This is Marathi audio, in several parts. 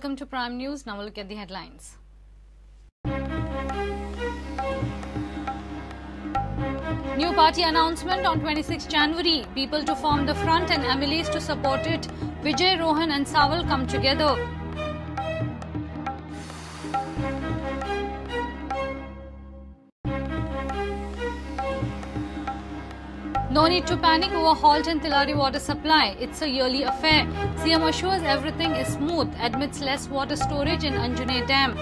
Welcome to Prime News. Now we'll look at the headlines. New party announcement on 26 January. People to form the front and MLAs to support it. Vijay, Rohan and Sawal come together. No need to panic over halt in Tilari water supply. It's a yearly affair. CM assures everything is smooth, admits less water storage in Anjune Dam.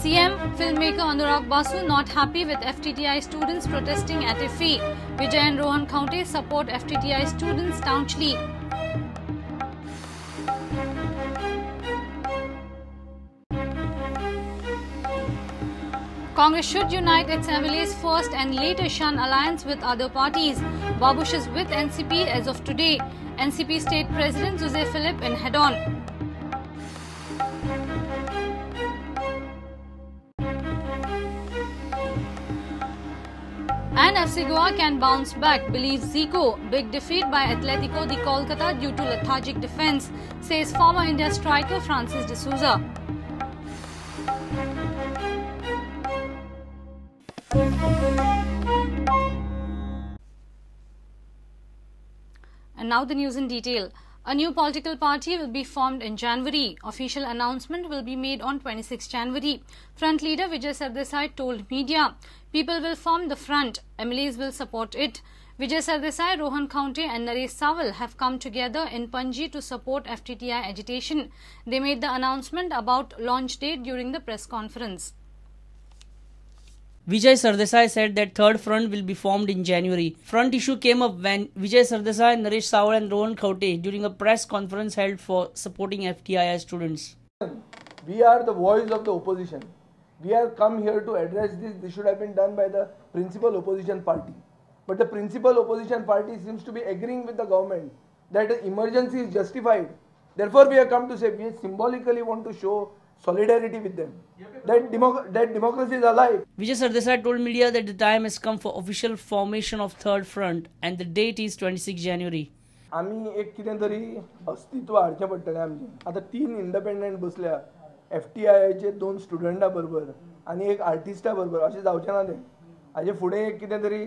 CM filmmaker Anurag Basu not happy with FTTI students protesting at a fee. Vijay and Rohan County support FTTI students staunchly. Congress should unite its MLAs first and later shun alliance with other parties. Babush is with NCP as of today. NCP State President Jose Philip in head on. And FC Goa can bounce back, believes Zico. Big defeat by Atletico de Kolkata due to lethargic defense, says former India striker Francis D'Souza. And now the news in detail. A new political party will be formed in January. Official announcement will be made on 26 January. Front leader Vijay Sardesai told media, people will form the front, MLAs will support it. Vijay Sardesai, Rohan County and Naresh Sawal have come together in Panji to support FTTI agitation. They made the announcement about launch date during the press conference. Vijay Sardesai said that third front will be formed in January. Front issue came up when Vijay Sardesai, Naresh Sawal and Rohan Khaute during a press conference held for supporting FTII students. We are the voice of the opposition. We have come here to address this. This should have been done by the principal opposition party. But the principal opposition party seems to be agreeing with the government that the emergency is justified. Therefore, we have come to say we symbolically want to show solidarity with them. That, democ- that democracy is alive. Vijay Sardesai told media that the time has come for official formation of third front and the date is 26 January. आम्ही एक कितें तरी अस्तित्व हाडचें पडटलें आमचें आतां तीन इंडिपेंडंट बसल्या एफ टी आयचे दोन स्टुडंटा बरोबर आनी एक आर्टिस्टा बरोबर अशें जावचें ना तें हाजे फुडें एक कितें तरी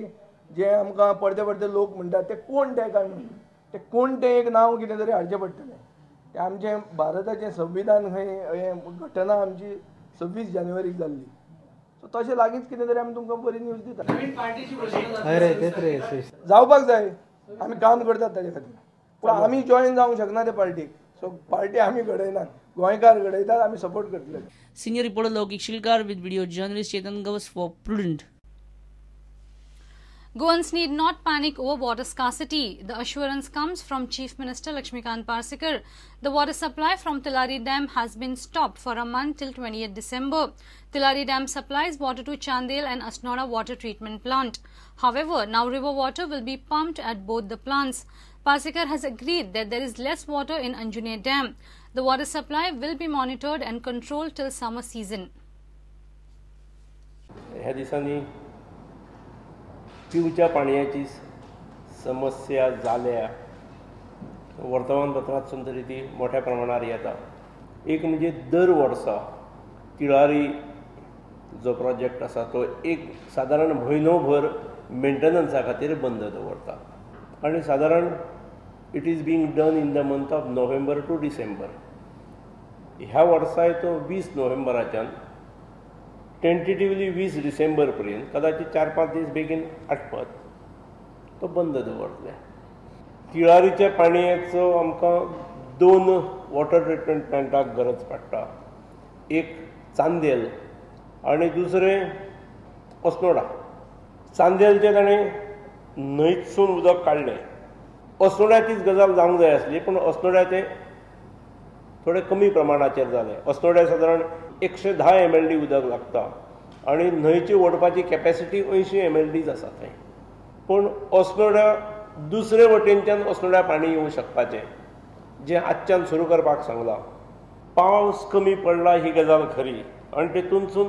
जे आमकां पडते पडते लोक म्हणटात ते कोण ते काय म्हणून ते कोण तें एक नांव कितें तरी हाडचें पडटलें आमचें भारताचें संविधान खंय हें घटना आमची सव्वीस जानेवारीक जाल्ली. सो तशें लागींच कितें तरी आमी तुमकां बरी न्यूज दिता. जावपाक जाय. आमी काम करतात ताजे खातीर. पूण आमी जॉईन जावंक शकना ते पार्टीक. सो पार्टी आमी घडयनात. गोंयकार घडयतात आमी सपोर्ट करतले. Senior reporter Lokik Shilkar with video. Journalist Chetan Gavas for Prudent. Goans need not panic over water scarcity. The assurance comes from Chief Minister Lakshmikant Parsekar. The water supply from Tilari Dam has been stopped for a month till 28 December. Tilari Dam supplies water to Chandel and Asnora water treatment plant. However, now river water will be pumped at both the plants. Parsekar has agreed that there is less water in Anjune Dam. The water supply will be monitored and controlled till summer season. पिवच्या पाणयाची समस्या जाल्या वर्तमानपत्रांतसून तरी ती मोठ्या प्रमाणार येता. एक म्हणजे दर वर्सा तिळारी जो प्रोजेक्ट आसा तो एक सादारण म्हयनोभर मेंटेनन्सा खातीर बंद दवरता. आनी सादारण it is being done in the month of November to December ह्या वर्साय तो वीस नोव्हेंबराच्यान टेंटेटिवली वीस डिसेंबर पर्यंत कदाचित चार पांच दीस बेगीन आटपत. तो बंद दवरतले तिळारीच्या पाणयाचो आमकां दोन वॉटर ट्रिटमेंट प्लांटाक गरज पडटा. एक चांदेल आनी दुसरें अस्नोडा चांदेलचें ताणें न्हंयतसून उदक काडलें अस्नोड्या तीच गजाल जावंक जाय आसली पूण अस्नोड्या तें थोडें कमी प्रमाणाचेर जालें अस्नोड्या सादारण एकशे धा एम एल डी उदक लागता. आनी न्हंयची ओडपाची कॅपेसिटी अंयशीं एम एल डीज आसा थंय पूण अस्नोड्या दुसरे वटेनच्यान अस्नोड्या पाणी येवंक शकपाचें जें आजच्यान सुरू करपाक सांगलां. पावस कमी पडला ही गजाल खरी. आनी तेतूनसून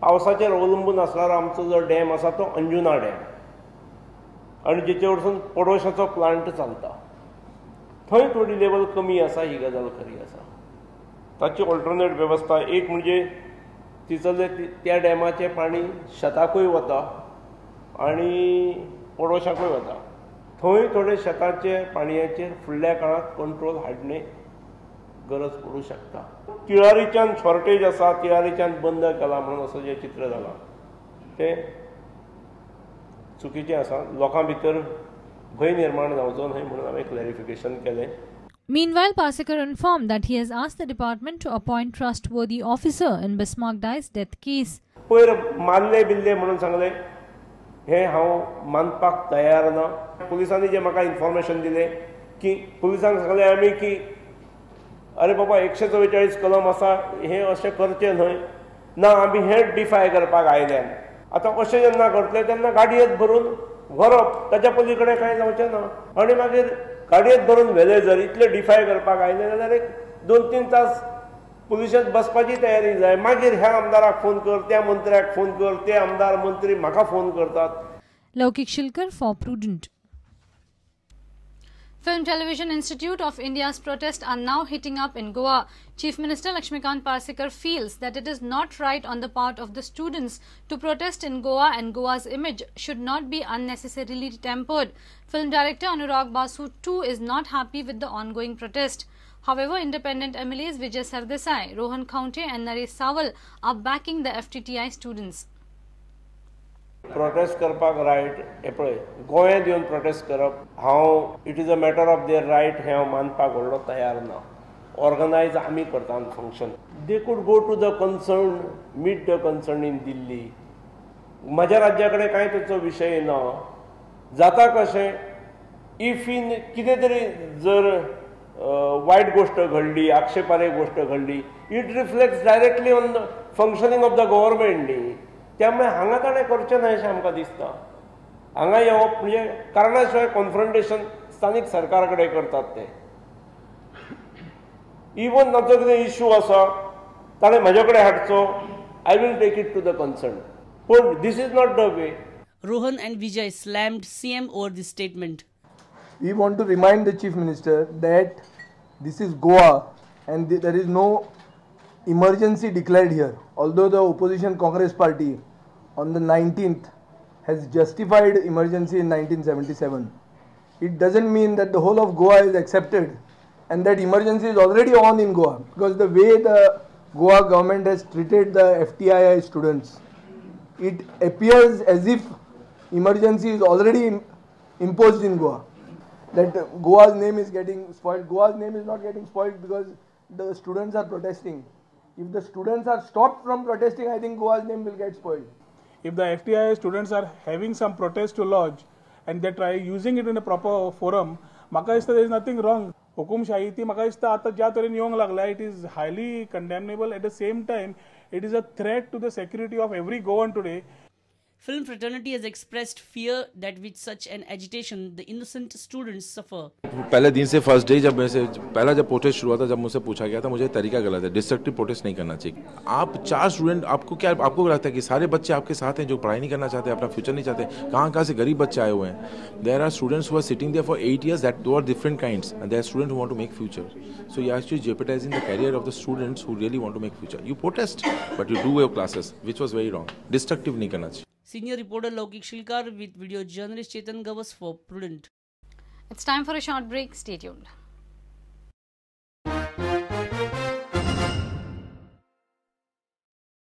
पावसाचेर अवलंबून आसणारो आमचो जो डॅम आसा तो अंजुना डॅम. आनी जेचे वरसून पडोशाचो प्लांट चलता. थंय थोडी लेवल कमी आसा ही गजाल खरी आसा ताची ऑल्टरनेट वेवस्था एक म्हणजे तिचले त्या डॅमाचें पाणी शेताकूय वता आनी पडोशाकूय वता थंय थोडे शेताचे पाणयाचेर फुडल्या काळांत कंट्रोल हाडणे गरज पडूं शकता. तिळारीच्यान शॉर्टेज आसा तिळारीच्यान बंद केला म्हणून असं जें चित्र जालां तें चुकीचें आसा लोकां भितर भंय निर्माण जावचो न्हय म्हणून हांवें क्लॅरिफिकेशन केलें Meanwhile, Pasekar informed that he has asked the department to appoint trustworthy officer in Bismarck Dye's death case. पयर मानले बिल्ले म्हणून सांगले हें हांव मानपाक तयार ना. पुलिसांनी जें म्हाका इन्फॉर्मेशन दिलें की पुलिसांक सांगले आमी की अरे बाबा एकशे चव्वेचाळीस कलम आसा हें अशें करचें न्हय. ना आमी हे डिफाय करपाक आयल्यान आतां अशें जेन्ना करतले तेन्ना गाडयेंत भरून व्हरप ताच्या पली कडेन कांय जावचें ना? आनी मागीर गाडयेंत भरून व्हेले जर इतले डिफाय करपाक आयले जाल्यार एक दोन तीन तास पुलिशेंत बसपाची तयारी जाय. मागीर ह्या आमदाराक फोन कर त्या मंत्र्याक फोन कर ते आमदार मंत्री म्हाका फोन करतात. Loukik Shilkar for Prudent. Film Television Institute of India's protests are now hitting up in Goa. Chief Minister Lakshmikant Parsikar feels that it is not right on the part of the students to protest in Goa and Goa's image should not be unnecessarily tempered. Film director Anurag Basu too is not happy with the ongoing protest. However, independent MLAs Vijay Sardesai, Rohan Kaunte and Naresh Sawal are backing the FTTI students. Protest करपाक रायट हे पळय गोंयांत येवन प्रोटेस्ट करप हांव it is a matter of their right हें हांव मानपाक व्हडलो तयार ना. ऑर्गनायज आमी करता function they could go to the concern meet the concern in Delhi म्हज्या राज्या कडेन कांय ताचो विशय ना. जाता कशें इफ इन कितें तरी जर वायट गोश्ट घडली आक्षेपार्ह गोश्ट घडली it reflects directly on the functioning of the government न्ही त्यामुळे हांगा ताणें करचें न्हय अशें आमकां दिसता. हांगा येवप म्हणजे कारणा शिवाय कॉन्फ्रंटेशन स्थानीक सरकारा कडेन करतात ते. इवन ताचो कितें इश्यू आसा ताणें म्हजे कडेन हाडचो I will take it to the concern पूण this is not the way Rohan and Vijay slammed CM over this statement. We want to remind the Chief Minister that this is Goa and th- there is no emergency declared here. Although the opposition Congress party on the 19th has justified emergency in 1977, it doesn't mean that the whole of Goa is accepted and that emergency is already on in Goa because the way the Goa government has treated the FTII students, it appears as if emergency is already imposed in Goa. That Goa's name is getting spoiled. Goa's name is not getting spoiled because the students are protesting. If the students are stopped from protesting, I think Goa's name will get spoiled. if the FTI students are having some protest to lodge and they try using it in a proper forum, म्हाका दिसता there is nothing wrong. हुकुमशाही ती म्हाका दिसता आतां ज्या तरेन येवंक लागल्या it is highly condemnable at the same time it is a threat to the security of every Goan today Film fraternity has expressed fear that with such an agitation, the innocent students suffer. पहले दिन से फ़र्स्ट डे जब मेरे पहला जब प्रोटेस्ट शुरू हुआ था जब मुझसे पूछा गया था मुझे तरीका गलत है डिस्ट्रक्टिव प्रोटेस्ट नहीं करना चाहिए। आप चार स्टूडेंट आपको क्या आपको लगता है कि सारे बच्चे आपके साथ हैं जो पढ़ाई नहीं करना चाहते अपना फ्यूचर नहीं चाहते? कहाँ कहाँ से गरीब बच्चे आए हुए हैं? There are students who sitting there for eight years that though are different kinds and there student want to make future so you actually jeopardizing the career of the students who really want to make future. You protest but you do your classes which was very wrong. Destructive नहीं करना चाहिए। Senior reporter Laukik Shilkar with video journalist Chetan Gavas for Prudent. It's time for a short break. Stay tuned.